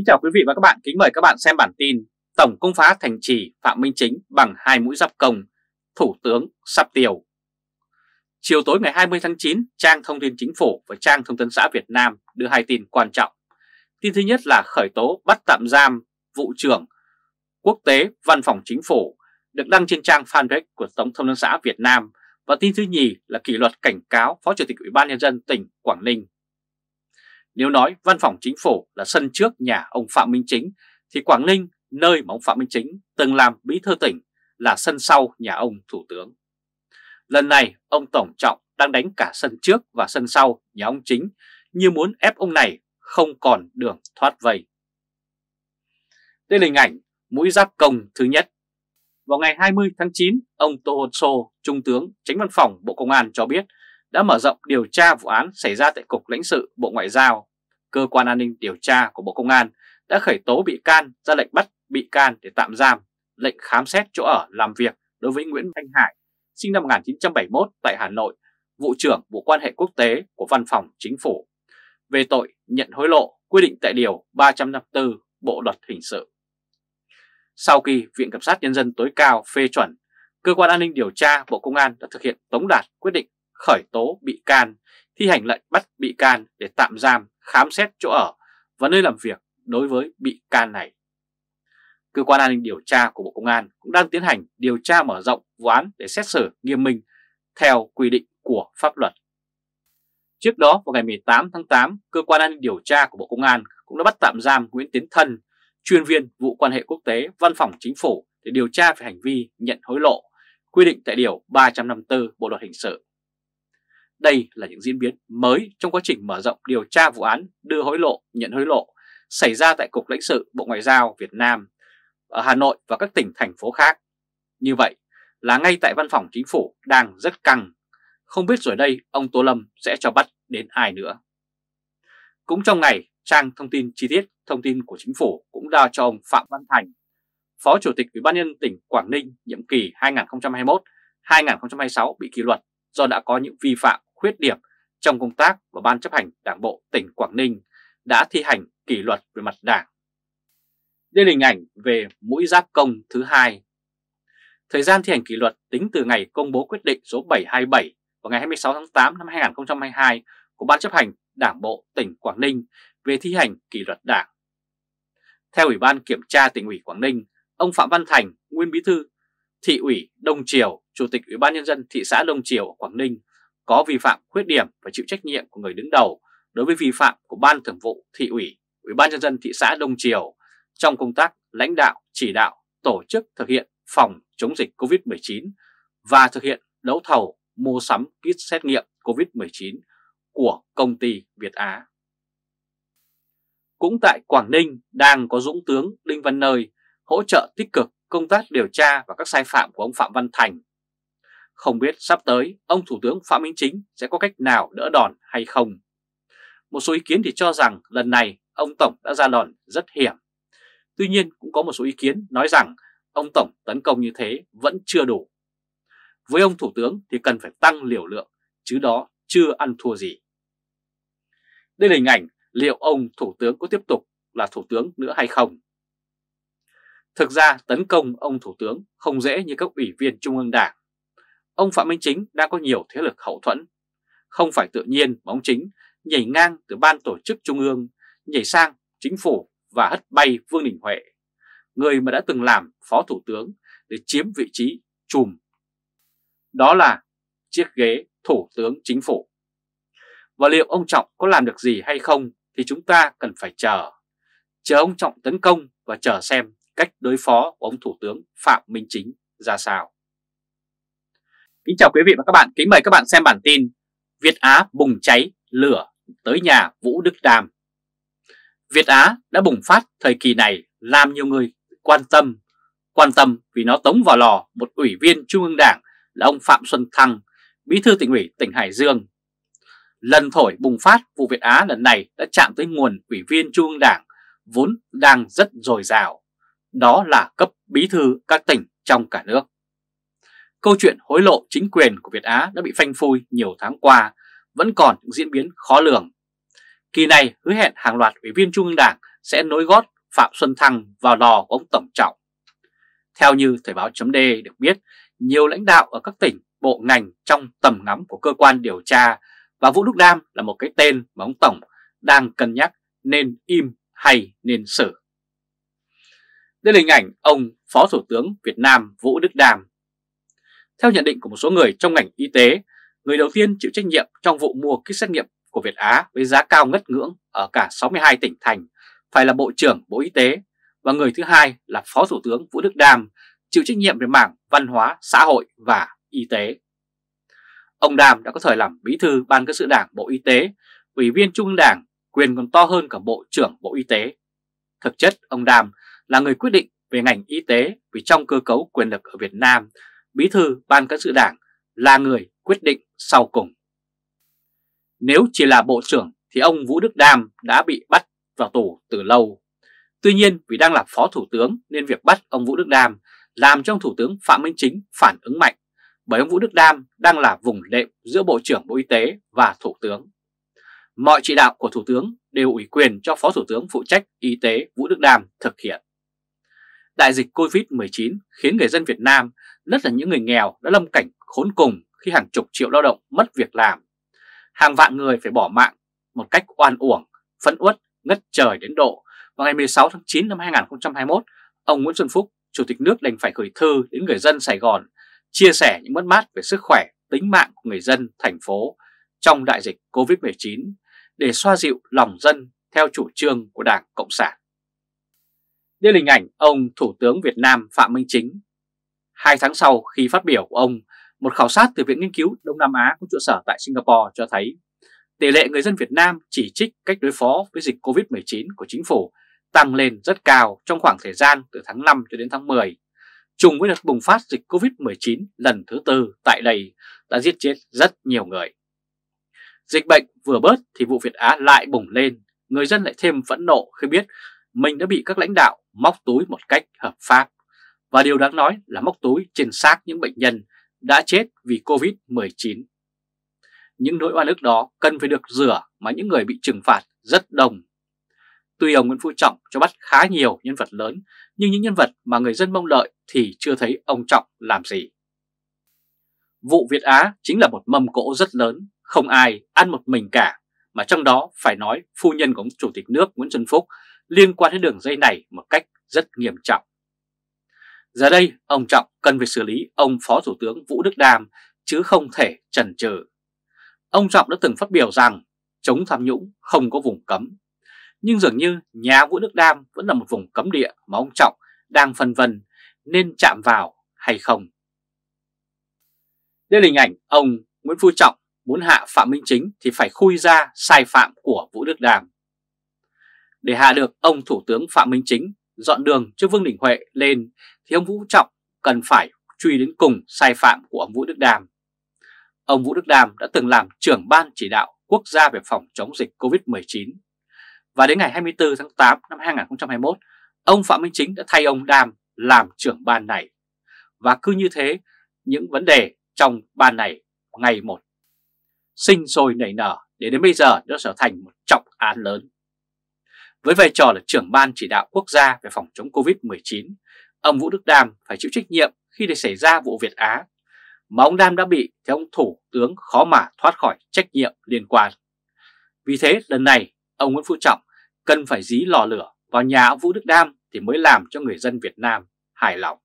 Kính chào quý vị và các bạn, kính mời các bạn xem bản tin Tổng công phá thành trì Phạm Minh Chính bằng hai mũi giáp công, Thủ tướng sắp tiêu. Chiều tối ngày 20 tháng 9, trang thông tin chính phủ và trang thông tấn xã Việt Nam đưa hai tin quan trọng. Tin thứ nhất là khởi tố bắt tạm giam vụ trưởng quốc tế văn phòng chính phủ được đăng trên trang fanpage của Tổng thông tấn xã Việt Nam và tin thứ nhì là kỷ luật cảnh cáo Phó Chủ tịch Ủy ban Nhân dân tỉnh Quảng Ninh nếu nói văn phòng chính phủ là sân trước nhà ông Phạm Minh Chính, thì Quảng Ninh, nơi mà ông Phạm Minh Chính từng làm bí thư tỉnh, là sân sau nhà ông Thủ tướng. Lần này, ông Tổng Trọng đang đánh cả sân trước và sân sau nhà ông Chính, như muốn ép ông này không còn đường thoát vây. Đây là hình ảnh mũi giáp công thứ nhất. Vào ngày 20 tháng 9, ông Tô Hồn Sô, Trung tướng, tránh văn phòng Bộ Công an cho biết đã mở rộng điều tra vụ án xảy ra tại Cục lãnh sự Bộ Ngoại giao. Cơ quan an ninh điều tra của Bộ Công an đã khởi tố bị can ra lệnh bắt bị can để tạm giam, lệnh khám xét chỗ ở làm việc đối với Nguyễn Thanh Hải, sinh năm 1971 tại Hà Nội, vụ trưởng bộ quan hệ quốc tế của Văn phòng Chính phủ, về tội nhận hối lộ quy định tại Điều 354 Bộ Luật Hình sự. Sau khi Viện Kiểm sát Nhân dân tối cao phê chuẩn, Cơ quan An ninh Điều tra Bộ Công an đã thực hiện tống đạt quyết định khởi tố bị can, thi hành lệnh bắt bị can để tạm giam, khám xét chỗ ở và nơi làm việc đối với bị can này. Cơ quan an ninh điều tra của Bộ Công an cũng đang tiến hành điều tra mở rộng vụ án để xét xử nghiêm minh theo quy định của pháp luật. Trước đó vào ngày 18 tháng 8, Cơ quan an ninh điều tra của Bộ Công an cũng đã bắt tạm giam Nguyễn Tiến Thân, chuyên viên vụ quan hệ quốc tế Văn phòng Chính phủ để điều tra về hành vi nhận hối lộ, quy định tại Điều 354 Bộ Luật Hình sự. Đây là những diễn biến mới trong quá trình mở rộng điều tra vụ án đưa hối lộ, nhận hối lộ xảy ra tại Cục lãnh sự Bộ Ngoại giao Việt Nam ở Hà Nội và các tỉnh thành phố khác. Như vậy là ngay tại văn phòng chính phủ đang rất căng, không biết rồi đây ông Tô Lâm sẽ cho bắt đến ai nữa. Cũng trong ngày, trang thông tin chi tiết thông tin của chính phủ cũng đã cho ông Phạm Văn Thành, Phó Chủ tịch Ủy ban nhân tỉnh Quảng Ninh nhiệm kỳ 2021-2026 bị kỷ luật do đã có những vi phạm khuyết điểm trong công tác và Ban chấp hành Đảng Bộ tỉnh Quảng Ninh đã thi hành kỷ luật về mặt đảng. Đây là hình ảnh về mũi giáp công thứ hai. Thời gian thi hành kỷ luật tính từ ngày công bố quyết định số 727 vào ngày 26 tháng 8 năm 2022 của Ban chấp hành Đảng Bộ tỉnh Quảng Ninh về thi hành kỷ luật đảng. Theo Ủy ban Kiểm tra tỉnh ủy Quảng Ninh, ông Phạm Văn Thành, nguyên bí thư thị ủy Đông Triều, Chủ tịch Ủy ban Nhân dân thị xã Đông Triều ở Quảng Ninh có vi phạm khuyết điểm và chịu trách nhiệm của người đứng đầu đối với vi phạm của Ban Thường vụ Thị ủy, Ủy ban Nhân dân thị xã Đông Triều trong công tác lãnh đạo, chỉ đạo, tổ chức thực hiện phòng chống dịch COVID-19 và thực hiện đấu thầu mua sắm kit xét nghiệm COVID-19 của công ty Việt Á. Cũng tại Quảng Ninh đang có Dũng tướng Đinh Văn Nơi hỗ trợ tích cực công tác điều tra và các sai phạm của ông Phạm Văn Thành không biết sắp tới ông Thủ tướng Phạm Minh Chính sẽ có cách nào đỡ đòn hay không. Một số ý kiến thì cho rằng lần này ông Tổng đã ra đòn rất hiểm. Tuy nhiên cũng có một số ý kiến nói rằng ông Tổng tấn công như thế vẫn chưa đủ. Với ông Thủ tướng thì cần phải tăng liều lượng, chứ đó chưa ăn thua gì. Đây là hình ảnh liệu ông Thủ tướng có tiếp tục là Thủ tướng nữa hay không. Thực ra tấn công ông Thủ tướng không dễ như các ủy viên Trung ương Đảng ông Phạm Minh Chính đang có nhiều thế lực hậu thuẫn. Không phải tự nhiên mà ông Chính nhảy ngang từ ban tổ chức trung ương, nhảy sang chính phủ và hất bay Vương Đình Huệ, người mà đã từng làm phó thủ tướng để chiếm vị trí chùm. Đó là chiếc ghế thủ tướng chính phủ. Và liệu ông Trọng có làm được gì hay không thì chúng ta cần phải chờ. Chờ ông Trọng tấn công và chờ xem cách đối phó của ông Thủ tướng Phạm Minh Chính ra sao. Kính chào quý vị và các bạn, kính mời các bạn xem bản tin Việt Á bùng cháy lửa tới nhà Vũ Đức Đàm. Việt Á đã bùng phát thời kỳ này làm nhiều người quan tâm, quan tâm vì nó tống vào lò một ủy viên Trung ương Đảng là ông Phạm Xuân Thăng, bí thư tỉnh ủy tỉnh Hải Dương. Lần thổi bùng phát vụ Việt Á lần này đã chạm tới nguồn ủy viên Trung ương Đảng vốn đang rất dồi dào, đó là cấp bí thư các tỉnh trong cả nước. Câu chuyện hối lộ chính quyền của Việt Á đã bị phanh phui nhiều tháng qua, vẫn còn những diễn biến khó lường. Kỳ này hứa hẹn hàng loạt ủy viên Trung ương Đảng sẽ nối gót Phạm Xuân Thăng vào lò của ông Tổng Trọng. Theo như Thời báo chấm được biết, nhiều lãnh đạo ở các tỉnh, bộ ngành trong tầm ngắm của cơ quan điều tra và Vũ Đức Đam là một cái tên mà ông Tổng đang cân nhắc nên im hay nên xử. Đây là hình ảnh ông Phó Thủ tướng Việt Nam Vũ Đức Đam. Theo nhận định của một số người trong ngành y tế, người đầu tiên chịu trách nhiệm trong vụ mua kit xét nghiệm của Việt Á với giá cao ngất ngưỡng ở cả 62 tỉnh thành phải là Bộ trưởng Bộ Y tế và người thứ hai là Phó Thủ tướng Vũ Đức Đam chịu trách nhiệm về mảng văn hóa, xã hội và y tế. Ông Đàm đã có thời làm bí thư Ban cơ sự Đảng Bộ Y tế, Ủy viên Trung ương Đảng, quyền còn to hơn cả Bộ trưởng Bộ Y tế. Thực chất, ông Đàm là người quyết định về ngành y tế vì trong cơ cấu quyền lực ở Việt Nam, bí thư Ban cán sự Đảng là người quyết định sau cùng. Nếu chỉ là Bộ trưởng thì ông Vũ Đức Đam đã bị bắt vào tù từ lâu. Tuy nhiên, vì đang là Phó Thủ tướng nên việc bắt ông Vũ Đức Đam làm cho ông Thủ tướng Phạm Minh Chính phản ứng mạnh, bởi ông Vũ Đức Đam đang là vùng đệm giữa Bộ trưởng Bộ Y tế và Thủ tướng. Mọi chỉ đạo của Thủ tướng đều ủy quyền cho Phó Thủ tướng phụ trách Y tế Vũ Đức Đam thực hiện. Đại dịch Covid-19 khiến người dân Việt Nam, nhất là những người nghèo đã lâm cảnh khốn cùng khi hàng chục triệu lao động mất việc làm. Hàng vạn người phải bỏ mạng một cách oan uổng, phẫn uất, ngất trời đến độ. Vào ngày 16 tháng 9 năm 2021, ông Nguyễn Xuân Phúc, Chủ tịch nước đành phải gửi thư đến người dân Sài Gòn chia sẻ những mất mát về sức khỏe, tính mạng của người dân thành phố trong đại dịch Covid-19 để xoa dịu lòng dân theo chủ trương của Đảng Cộng sản. Đây là hình ảnh ông Thủ tướng Việt Nam Phạm Minh Chính. Hai tháng sau khi phát biểu của ông, một khảo sát từ Viện Nghiên cứu Đông Nam Á có trụ sở tại Singapore cho thấy tỷ lệ người dân Việt Nam chỉ trích cách đối phó với dịch Covid-19 của chính phủ tăng lên rất cao trong khoảng thời gian từ tháng 5 cho đến tháng 10 trùng với đợt bùng phát dịch Covid-19 lần thứ tư tại đây đã giết chết rất nhiều người. Dịch bệnh vừa bớt thì vụ Việt Á lại bùng lên, người dân lại thêm phẫn nộ khi biết mình đã bị các lãnh đạo móc túi một cách hợp pháp. Và điều đáng nói là móc túi trên xác những bệnh nhân đã chết vì Covid-19. Những nỗi oan ức đó cần phải được rửa mà những người bị trừng phạt rất đông. Tuy ông Nguyễn Phú Trọng cho bắt khá nhiều nhân vật lớn, nhưng những nhân vật mà người dân mong đợi thì chưa thấy ông Trọng làm gì. Vụ Việt Á chính là một mâm cỗ rất lớn, không ai ăn một mình cả, mà trong đó phải nói phu nhân của Chủ tịch nước Nguyễn Xuân Phúc liên quan đến đường dây này một cách rất nghiêm trọng. Giờ đây, ông Trọng cần phải xử lý ông Phó Thủ tướng Vũ Đức Đam chứ không thể chần chừ. Ông Trọng đã từng phát biểu rằng chống tham nhũng không có vùng cấm. Nhưng dường như nhà Vũ Đức Đam vẫn là một vùng cấm địa mà ông Trọng đang phân vân nên chạm vào hay không. Đây là hình ảnh ông Nguyễn Phú Trọng muốn hạ Phạm Minh Chính thì phải khui ra sai phạm của Vũ Đức Đàm. Để hạ được ông Thủ tướng Phạm Minh Chính dọn đường cho Vương Đình Huệ lên thì ông Vũ Trọng cần phải truy đến cùng sai phạm của ông Vũ Đức Đàm. Ông Vũ Đức Đàm đã từng làm trưởng ban chỉ đạo quốc gia về phòng chống dịch COVID-19. Và đến ngày 24 tháng 8 năm 2021, ông Phạm Minh Chính đã thay ông Đàm làm trưởng ban này. Và cứ như thế, những vấn đề trong ban này ngày một sinh sôi nảy nở để đến bây giờ nó trở thành một trọng án lớn. Với vai trò là trưởng ban chỉ đạo quốc gia về phòng chống Covid-19, ông Vũ Đức Đam phải chịu trách nhiệm khi để xảy ra vụ Việt Á, mà ông Đam đã bị thì ông Thủ tướng khó mà thoát khỏi trách nhiệm liên quan. Vì thế lần này ông Nguyễn Phú Trọng cần phải dí lò lửa vào nhà ông Vũ Đức Đam thì mới làm cho người dân Việt Nam hài lòng.